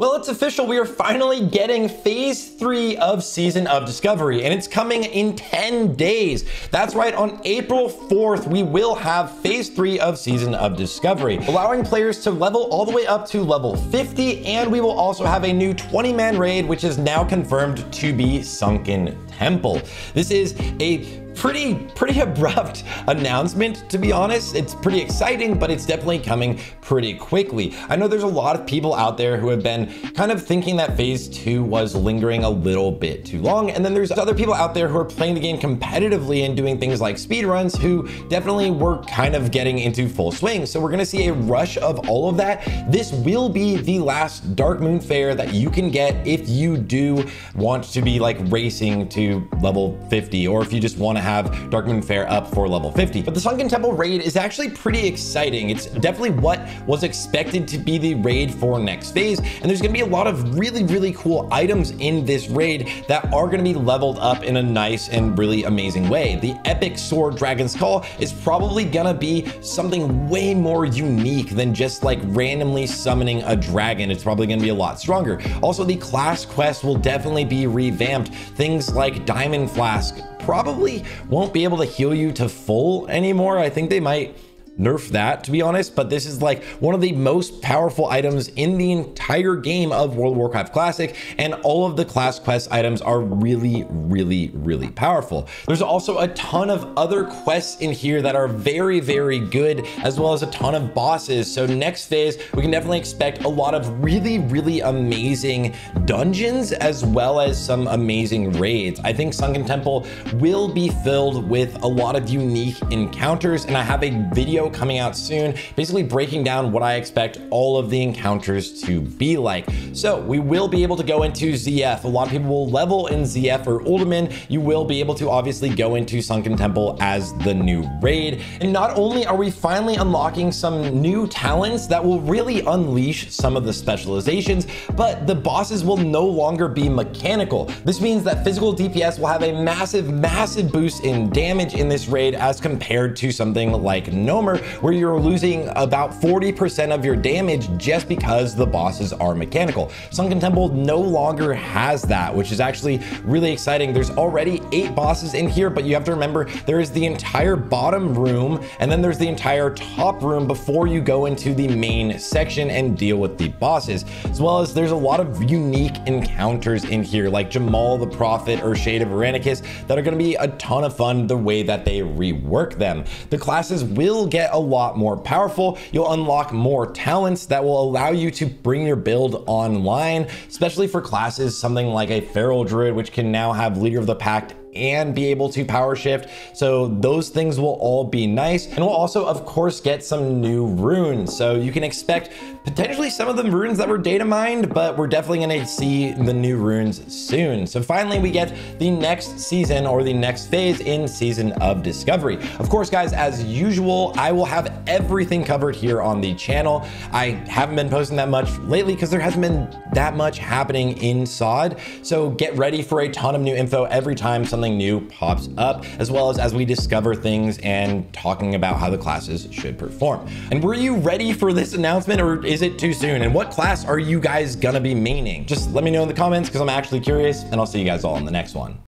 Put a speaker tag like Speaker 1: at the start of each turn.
Speaker 1: Well, it's official. We are finally getting phase three of Season of Discovery, and it's coming in 10 days. That's right, on April 4th, we will have phase three of Season of Discovery, allowing players to level all the way up to level 50, and we will also have a new 20 man raid, which is now confirmed to be Sunken Temple. This is a pretty, pretty abrupt announcement, to be honest. It's pretty exciting, but it's definitely coming pretty quickly. I know there's a lot of people out there who have been kind of thinking that phase two was lingering a little bit too long. And then there's other people out there who are playing the game competitively and doing things like speedruns who definitely were kind of getting into full swing. So we're gonna see a rush of all of that. This will be the last Darkmoon Faire that you can get if you do want to be like racing to level 50, or if you just wanna have have Darkmoon Faire up for level 50. But the Sunken Temple raid is actually pretty exciting. It's definitely what was expected to be the raid for next phase. And there's gonna be a lot of really, really cool items in this raid that are gonna be leveled up in a nice and really amazing way. The Epic Sword Dragon's Call is probably gonna be something way more unique than just like randomly summoning a dragon. It's probably gonna be a lot stronger. Also, the class quest will definitely be revamped. Things like Diamond Flask probably won't be able to heal you to full anymore. I think they might nerf that to be honest but this is like one of the most powerful items in the entire game of World of Warcraft Classic and all of the class quest items are really really really powerful. There's also a ton of other quests in here that are very very good as well as a ton of bosses. So next phase we can definitely expect a lot of really really amazing dungeons as well as some amazing raids. I think Sunken Temple will be filled with a lot of unique encounters and I have a video coming out soon, basically breaking down what I expect all of the encounters to be like. So we will be able to go into ZF. A lot of people will level in ZF or Uldaman. You will be able to obviously go into Sunken Temple as the new raid. And not only are we finally unlocking some new talents that will really unleash some of the specializations, but the bosses will no longer be mechanical. This means that physical DPS will have a massive, massive boost in damage in this raid as compared to something like Gnomer, where you're losing about 40% of your damage just because the bosses are mechanical. Sunken Temple no longer has that, which is actually really exciting. There's already eight bosses in here, but you have to remember there is the entire bottom room and then there's the entire top room before you go into the main section and deal with the bosses, as well as there's a lot of unique encounters in here like Jammal'an the Prophet or Shade of Eranikus that are going to be a ton of fun the way that they rework them. The classes will get a lot more powerful. You'll unlock more talents that will allow you to bring your build online, especially for classes, something like a Feral Druid, which can now have Leader of the Pact and be able to power shift. So those things will all be nice. And we'll also, of course, get some new runes. So you can expect potentially some of the runes that were data mined, but we're definitely going to see the new runes soon. So finally, we get the next season or the next phase in Season of Discovery. Of course, guys, as usual, I will have everything covered here on the channel. I haven't been posting that much lately because there hasn't been that much happening in SOD. So get ready for a ton of new info every time something something new pops up, as well as as we discover things and talking about how the classes should perform. And were you ready for this announcement or is it too soon? And what class are you guys gonna be maining? Just let me know in the comments because I'm actually curious and I'll see you guys all in the next one.